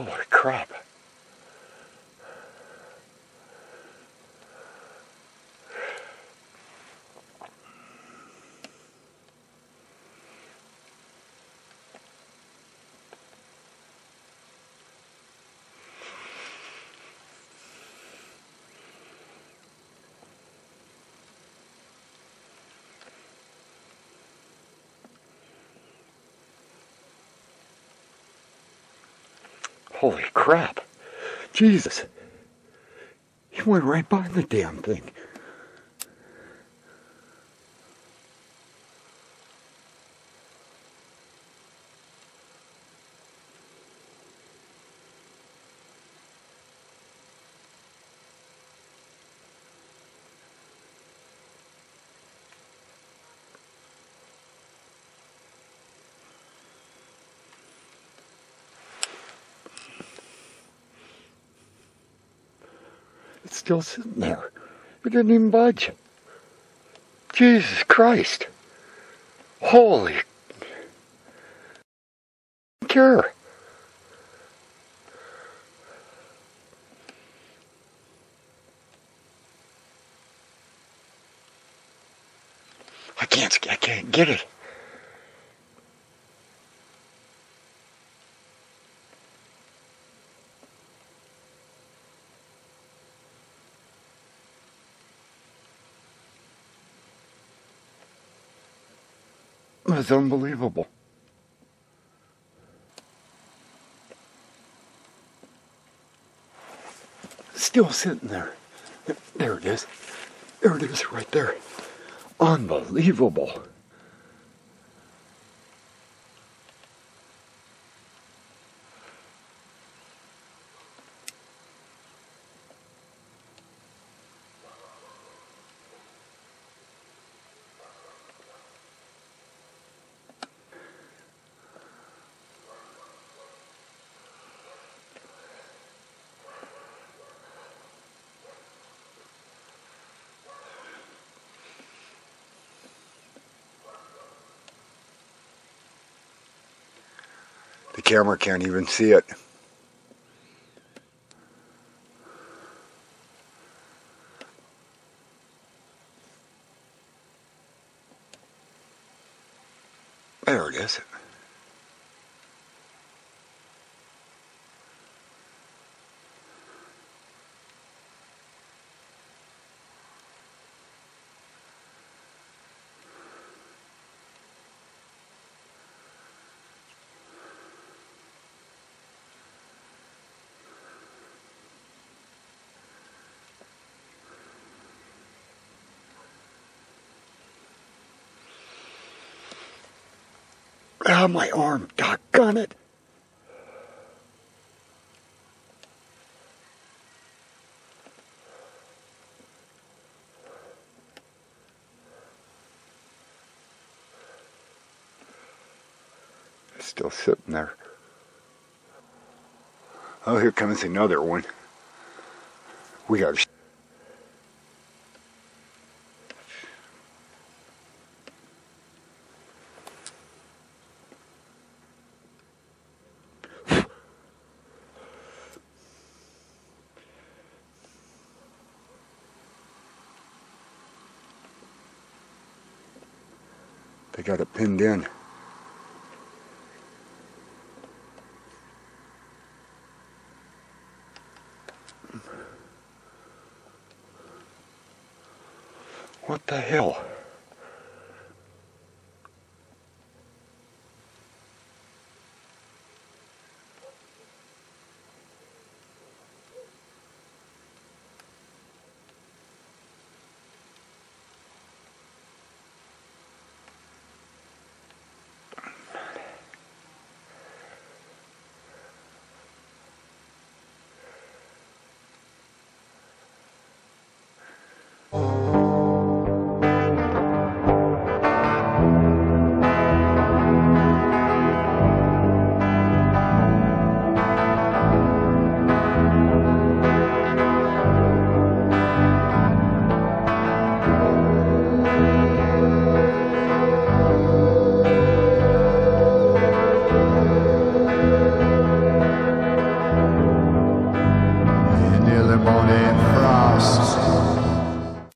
Holy crap. Holy crap. Jesus. He went right by the damn thing. It's still sitting there. It didn't even budge. Jesus Christ. Holy cure. I can't, I can't get it. That's unbelievable. Still sitting there. There it is. There it is right there. Unbelievable. The camera can't even see it. There it is. Ah, my arm, doggone it. It's still sitting there. Oh, here comes another one. We got They got it pinned in. What the hell?